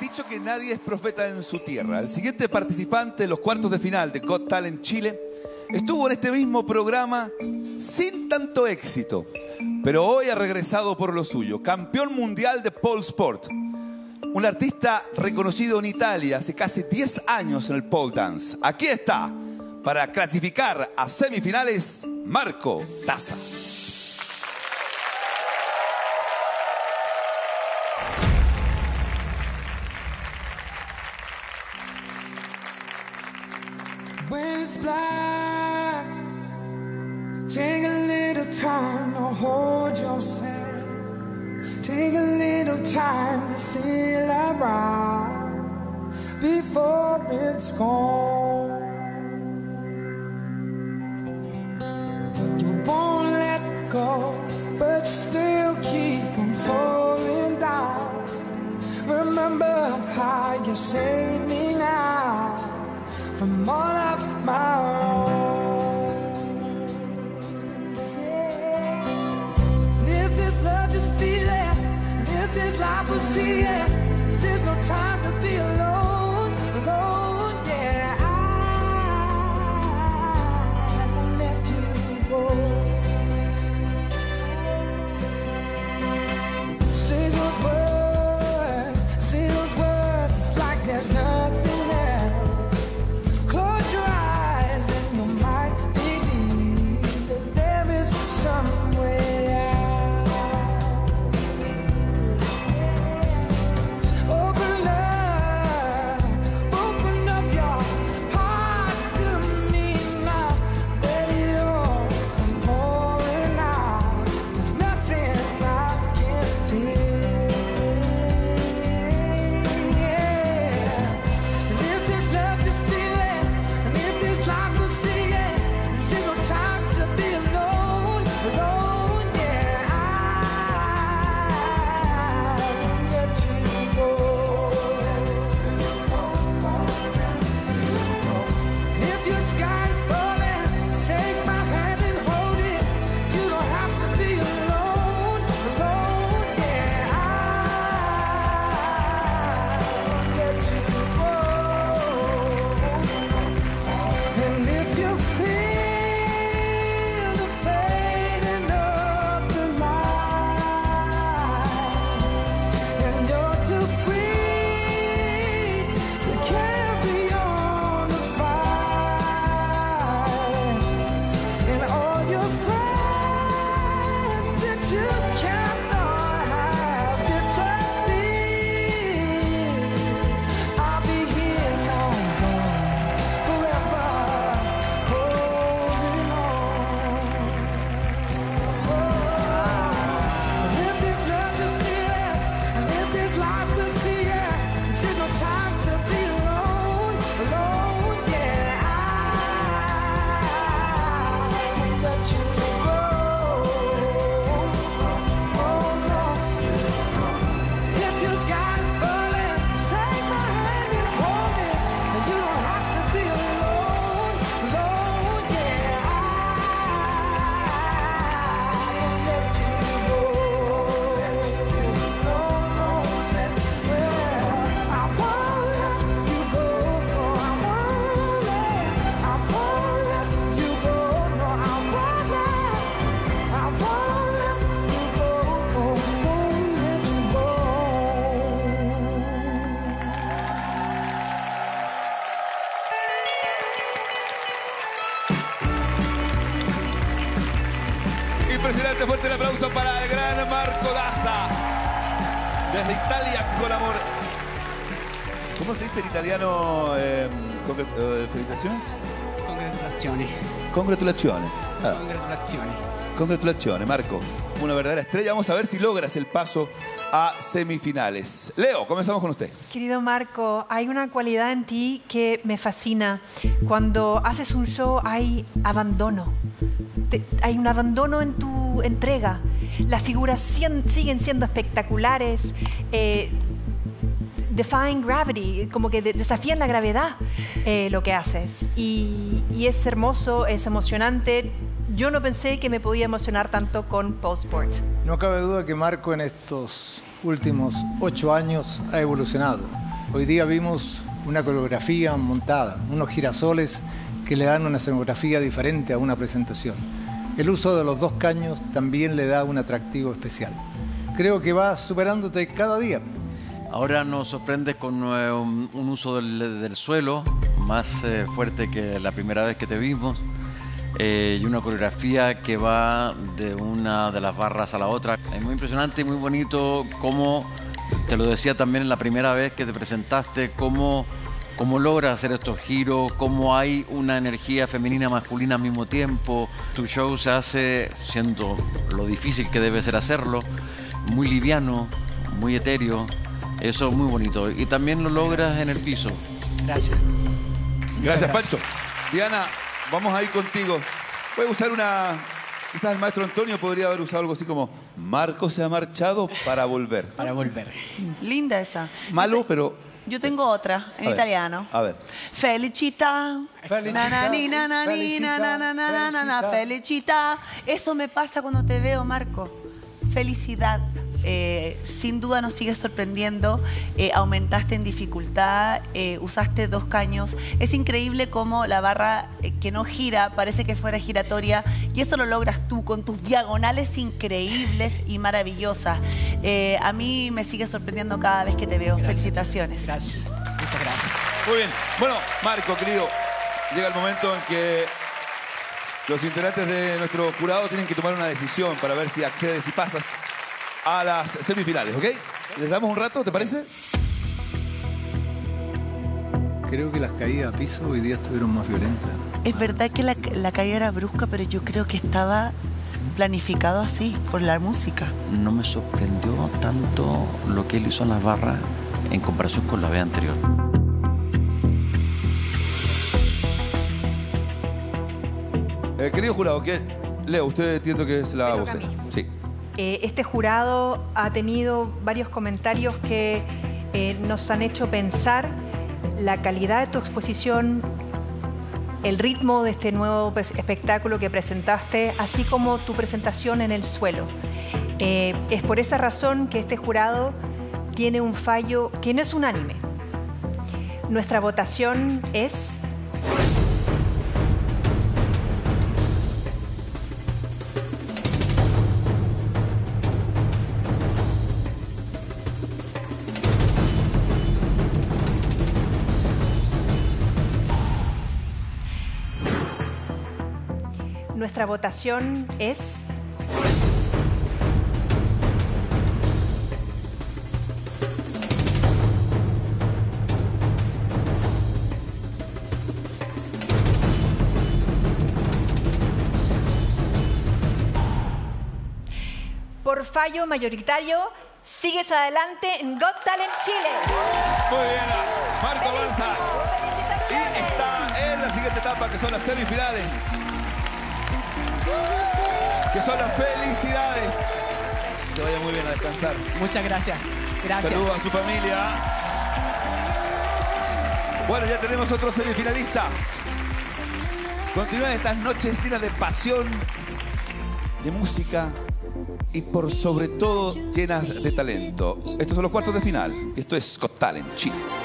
dicho que nadie es profeta en su tierra. El siguiente participante de los cuartos de final de Got Talent Chile estuvo en este mismo programa sin tanto éxito, pero hoy ha regresado por lo suyo. Campeón mundial de pole sport. Un artista reconocido en Italia hace casi 10 años en el pole dance. Aquí está, para clasificar a semifinales, Marco Daza. When it's black, take a little time to hold yourself. Take a little time to feel around before it's gone. You won't let go, but still keep on falling down. Remember how you saved Impresionante, fuerte el aplauso para el gran Marco Daza. Desde Italia con amor. ¿Cómo se dice en italiano? eh, congr- eh, ¿Felicitaciones? Congratulazioni. Congratulaciones. Ah, Congratulazioni. congratulaciones, Marco. Una verdadera estrella. Vamos a ver si logras el paso a semifinales. Leo, comenzamos con usted. Querido Marco, hay una cualidad en ti que me fascina. Cuando haces un show hay abandono. Te- hay un abandono en tu entrega. Las figuras sien- siguen siendo espectaculares. eh, defying gravity, como que de- desafían la gravedad eh, lo que haces. Y, y es hermoso, es emocionante. Yo no pensé que me podía emocionar tanto con Post Sport. No cabe duda que Marco en estos últimos ocho años ha evolucionado. Hoy día vimos una coreografía montada, unos girasoles que le dan una escenografía diferente a una presentación. El uso de los dos caños también le da un atractivo especial. Creo que vas superándote cada día. Ahora nos sorprende con eh, un, uso del, del suelo más eh, fuerte que la primera vez que te vimos eh, y una coreografía que va de una de las barras a la otra. Es muy impresionante y muy bonito cómo, te lo decía también en la primera vez que te presentaste, cómo, cómo logras hacer estos giros, cómo hay una energía femenina masculina al mismo tiempo. Tu show se hace, siendo lo difícil que debe ser hacerlo, muy liviano, muy etéreo. Eso es muy bonito. Y también lo logras en el piso. Gracias. Gracias, Pancho. Diana, vamos a ir contigo. Voy a usar una. Quizás el maestro Antonio podría haber usado algo así como: Marco se ha marchado para volver. Para volver. Linda esa. Malo, pero. Yo tengo otra en A ver, italiano. A ver. Felicita. Felicita, Nanani, nanani, felicita, felicita. felicita. Eso me pasa cuando te veo, Marco. Felicidad. Eh, sin duda nos sigue sorprendiendo. Eh, aumentaste en dificultad, eh, usaste dos caños. Es increíble cómo la barra eh, que no gira parece que fuera giratoria y eso lo logras tú con tus diagonales increíbles y maravillosas. Eh, a mí me sigue sorprendiendo cada vez que te veo. Felicitaciones. Gracias. Muchas gracias. Muy bien. Bueno, Marco, querido, llega el momento en que los integrantes de nuestro jurado tienen que tomar una decisión para ver si accedes y pasas a las semifinales, ¿ok? ¿Les damos un rato, te parece? Creo que las caídas a piso hoy día estuvieron más violentas. Es verdad que la, la caída era brusca, pero yo creo que estaba planificado así, por la música. No me sorprendió tanto lo que él hizo en las barras en comparación con la vez anterior. Eh, querido jurado, ¿qué? Leo, usted entiendo que es la mí. Sí. Eh, este jurado ha tenido varios comentarios que eh, nos han hecho pensar la calidad de tu exposición, el ritmo de este nuevo espectáculo que presentaste, así como tu presentación en el suelo. Eh, es por esa razón que este jurado tiene un fallo que no es unánime. Nuestra votación es... Nuestra votación es... Por fallo mayoritario, sigues adelante en Got Talent Chile. Muy bien, Marco avanza. Y está en la siguiente etapa, que son las semifinales. Que son las felicidades. Que vaya muy bien a descansar. Muchas gracias. Gracias. Saludos a su familia. Bueno, ya tenemos otro semifinalista. Continúan estas noches llenas de pasión, de música y por sobre todo llenas de talento. Estos son los cuartos de final. Esto es Got Talent Chile.